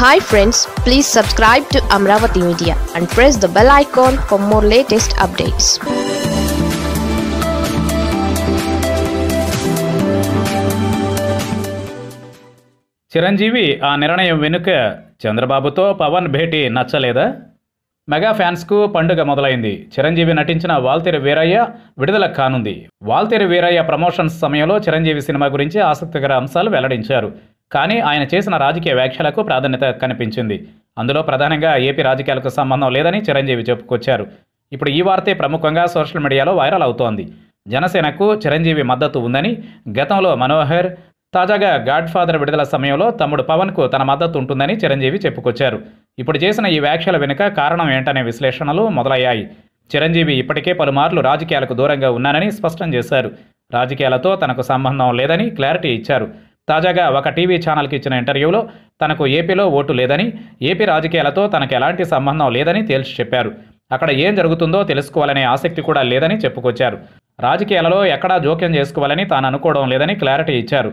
Hi friends please subscribe to Amaravati media and press the bell icon for more latest updates Chiranjeevi ఆ నిర్ణయం వెనుక చంద్రబాబుతో పవన్ భేటీ నచ్చలేదా? Mega ఫ్యాన్స్కు పండుగ మొదలైంది. చిరంజీవి నటించిన వాల్తేరు వీరయ్య విడుదల కానుంది. వాల్తేరు వీరయ్య ప్రమోషన్స్ సమయంలో చిరంజీవి సినిమా గురించి ఆసక్తికర అంశాలు వెల్లడించారు. కానీ ఆయన చేసిన రాజకీయ వ్యాఖ్యలకు ప్రాధాన్యత కనిపించింది. అందులో ప్రధానంగా ఏపీ రాజకీయాలకు సంబంధం లేదని చిరంజీవి చెప్పుకొచ్చారు. ఇప్పుడు ఈ వార్తే ప్రముఖంగా సోషల్ మీడియాలో వైరల్ అవుతోంది. జనసేనకు చిరంజీవి మద్దతు ఉందని గతంలో మనోహర్ తాజాగా గాడ్ఫాదర్ విడుదల సమయంలో తమ్ముడు పవన్కు తన మద్దతు ఉంటుందని చిరంజీవి చెప్పుకొచ్చారు. ఇప్పుడు చేసిన ఈ వ్యాఖ్యల వెనుక కారణం ఏంటనే విశ్లేషణలు మొదలయ్యాయి. చిరంజీవి ఇప్పటికే పలుమార్లు రాజకీయాలకు దూరంగా ఉన్నానని స్పష్టం చేశారు. రాజకీయాలతో తనకు సంబంధం లేదని క్లారిటీ ఇచ్చారు. తాజాగా ఒక టీవీ ఛానల్కి ఇచ్చిన ఇంటర్వ్యూలో తనకు ఏపీలో ఓటు లేదని ఏపీ రాజకీయాలతో తనకు ఎలాంటి సంబంధం లేదని తేల్చి చెప్పారు. అక్కడ ఏం జరుగుతుందో తెలుసుకోవాలనే ఆసక్తి కూడా లేదని చెప్పుకొచ్చారు. రాజకీయాలలో ఎక్కడా జోక్యం చేసుకోవాలని తాను అనుకోవడం లేదని క్లారిటీ ఇచ్చారు.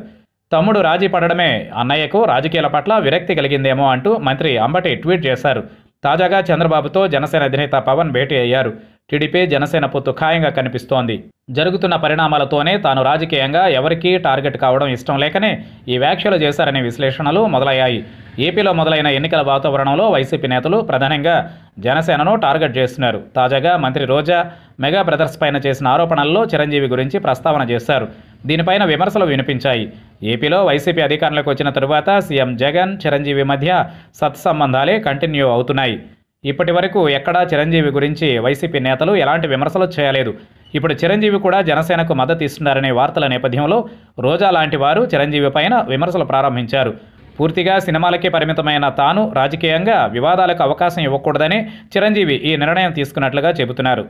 తమ్ముడు రాజీ పడడమే అన్నయ్యకు రాజకీయాల పట్ల విరక్తి కలిగిందేమో అంటూ మంత్రి అంబటి ట్వీట్ చేశారు. తాజాగా చంద్రబాబుతో జనసేన అధినేత పవన్ భేటీ అయ్యారు. టీడీపీ జనసేన పొత్తు ఖాయంగా కనిపిస్తోంది. జరుగుతున్న పరిణామాలతోనే తాను రాజకీయంగా ఎవరికీ టార్గెట్ కావడం ఇష్టం లేకనే ఈ వ్యాఖ్యలు చేశారనే విశ్లేషణలు మొదలయ్యాయి. ఏపీలో మొదలైన ఎన్నికల వాతావరణంలో వైసీపీ నేతలు ప్రధానంగా జనసేనను టార్గెట్ చేస్తున్నారు. తాజాగా మంత్రి రోజా మెగా బ్రదర్స్ పైన చేసిన ఆరోపణల్లో చిరంజీవి గురించి ప్రస్తావన చేశారు. దీనిపైన విమర్శలు వినిపించాయి. ఏపీలో వైసీపీ అధికారంలోకి వచ్చిన తరువాత సీఎం జగన్ చిరంజీవి మధ్య సత్సంబంధాలే కంటిన్యూ అవుతున్నాయి. ఇప్పటి వరకు ఎక్కడా చిరంజీవి గురించి వైసీపీ నేతలు ఎలాంటి విమర్శలు చేయలేదు. ఇప్పుడు చిరంజీవి కూడా జనసేనకు మద్దతు ఇస్తున్నారనే వార్తల నేపథ్యంలో రోజా లాంటి వారు చిరంజీవి పైన విమర్శలు ప్రారంభించారు. పూర్తిగా సినిమాలకే పరిమితమైన తాను రాజకీయంగా వివాదాలకు అవకాశం ఇవ్వకూడదని చిరంజీవి ఈ నిర్ణయం తీసుకున్నట్లుగా చెబుతున్నారు.